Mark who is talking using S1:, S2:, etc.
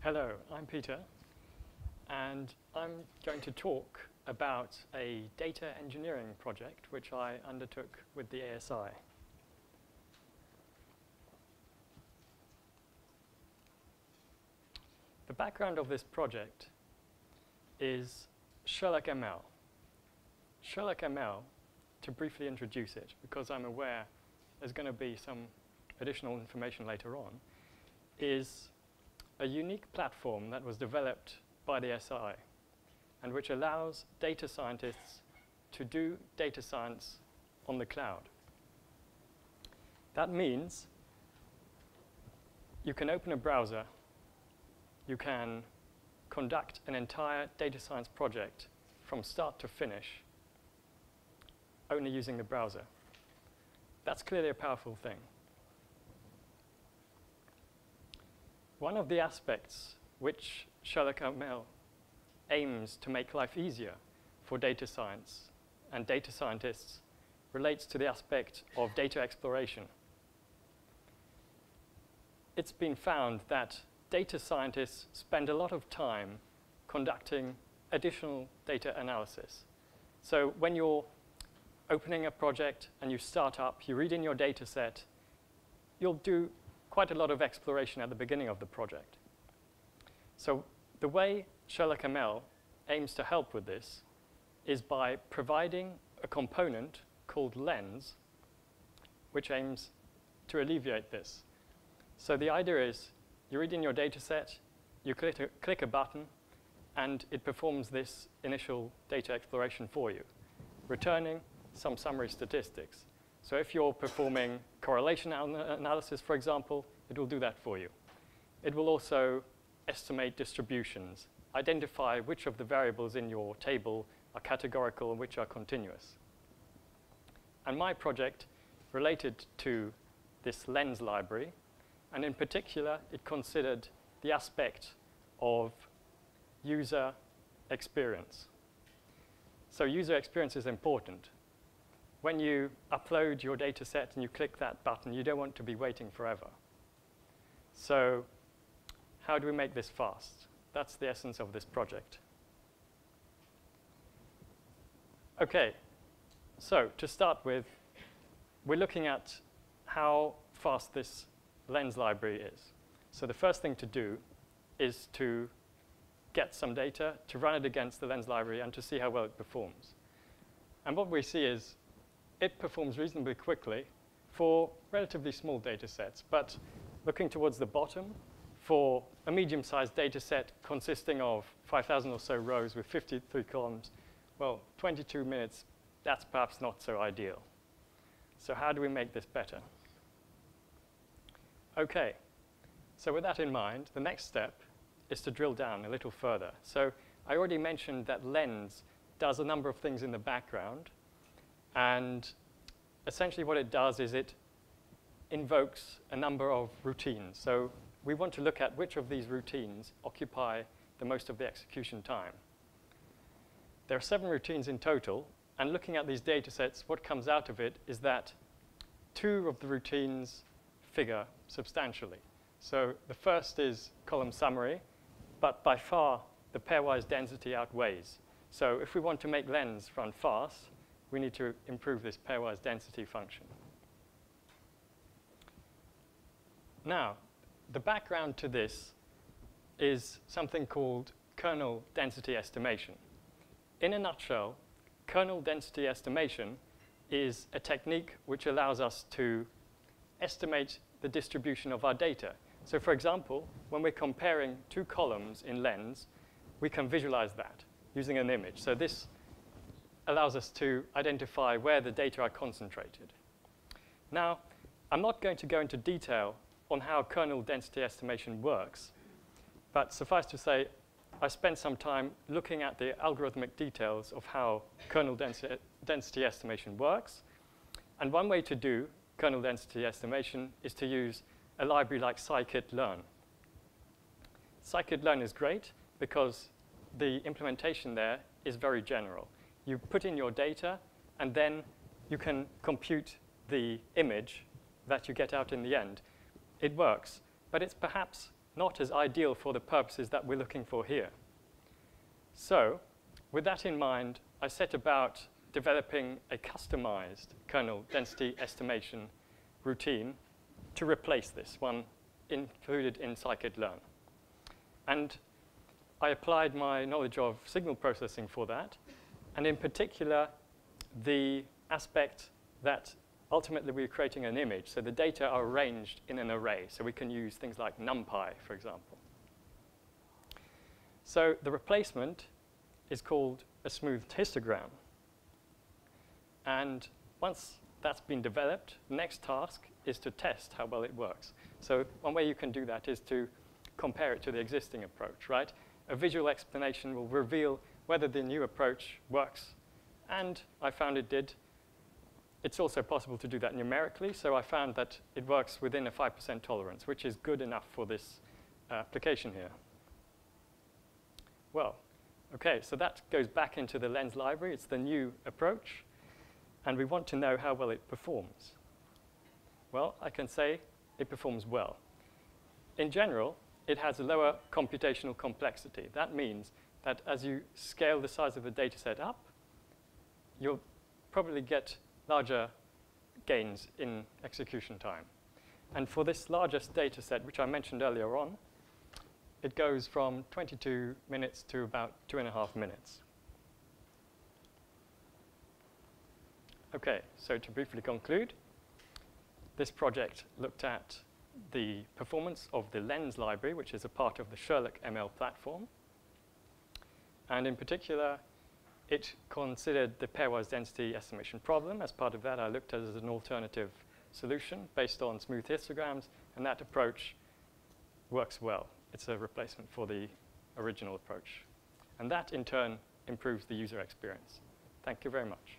S1: Hello, I'm Peter, and I'm going to talk about a data engineering project which I undertook with the ASI. The background of this project is Sherlock ML. Sherlock ML, to briefly introduce it, because I'm aware there's going to be some additional information later on, is a unique platform that was developed by the ASI and which allows data scientists to do data science on the cloud. That means you can open a browser, you can conduct an entire data science project from start to finish only using the browser. That's clearly a powerful thing. One of the aspects which Sherlock ML aims to make life easier for data science and data scientists relates to the aspect of data exploration. It's been found that data scientists spend a lot of time conducting additional data analysis. So when you're opening a project and you start up, you read in your data set, you'll do quite a lot of exploration at the beginning of the project. So the way Sherlock ML aims to help with this is by providing a component called lens, which aims to alleviate this. So the idea is you read in your data set, you click a, click a button, and it performs this initial data exploration for you, returning some summary statistics. So if you're performing correlation analysis, for example, it will do that for you. It will also estimate distributions, identify which of the variables in your table are categorical and which are continuous. And my project related to this lens library, and in particular, it considered the aspect of user experience. So user experience is important when you upload your data set and you click that button, you don't want to be waiting forever. So how do we make this fast? That's the essence of this project. OK, so to start with, we're looking at how fast this lens library is. So the first thing to do is to get some data, to run it against the lens library, and to see how well it performs. And what we see is it performs reasonably quickly for relatively small data sets. But looking towards the bottom, for a medium-sized data set consisting of 5,000 or so rows with 53 columns, well, 22 minutes, that's perhaps not so ideal. So how do we make this better? OK, so with that in mind, the next step is to drill down a little further. So I already mentioned that Lens does a number of things in the background. And essentially what it does is it invokes a number of routines. So we want to look at which of these routines occupy the most of the execution time. There are seven routines in total, and looking at these data sets, what comes out of it is that two of the routines figure substantially. So the first is column summary, but by far the pairwise density outweighs. So if we want to make lens run fast, we need to improve this pairwise density function. Now, the background to this is something called kernel density estimation. In a nutshell, kernel density estimation is a technique which allows us to estimate the distribution of our data. So for example, when we're comparing two columns in Lens, we can visualize that using an image. So this allows us to identify where the data are concentrated. Now, I'm not going to go into detail on how kernel density estimation works, but suffice to say, I spent some time looking at the algorithmic details of how kernel density, density estimation works. And one way to do kernel density estimation is to use a library like scikit-learn. Scikit-learn is great because the implementation there is very general you put in your data, and then you can compute the image that you get out in the end. It works, but it's perhaps not as ideal for the purposes that we're looking for here. So, with that in mind, I set about developing a customized kernel density estimation routine to replace this one included in scikit-learn. And I applied my knowledge of signal processing for that, and in particular, the aspect that ultimately we're creating an image. So the data are arranged in an array. So we can use things like NumPy, for example. So the replacement is called a smoothed histogram. And once that's been developed, the next task is to test how well it works. So one way you can do that is to compare it to the existing approach, right? A visual explanation will reveal whether the new approach works. And I found it did. It's also possible to do that numerically, so I found that it works within a 5% tolerance, which is good enough for this uh, application here. Well, okay, so that goes back into the lens library. It's the new approach, and we want to know how well it performs. Well, I can say it performs well. In general, it has a lower computational complexity. That means that as you scale the size of the data set up, you'll probably get larger gains in execution time. And for this largest data set, which I mentioned earlier on, it goes from 22 minutes to about two and a half minutes. Okay, so to briefly conclude, this project looked at the performance of the lens library, which is a part of the Sherlock ML platform. And in particular, it considered the pairwise density estimation problem. As part of that, I looked at it as an alternative solution based on smooth histograms, and that approach works well. It's a replacement for the original approach. And that, in turn, improves the user experience. Thank you very much.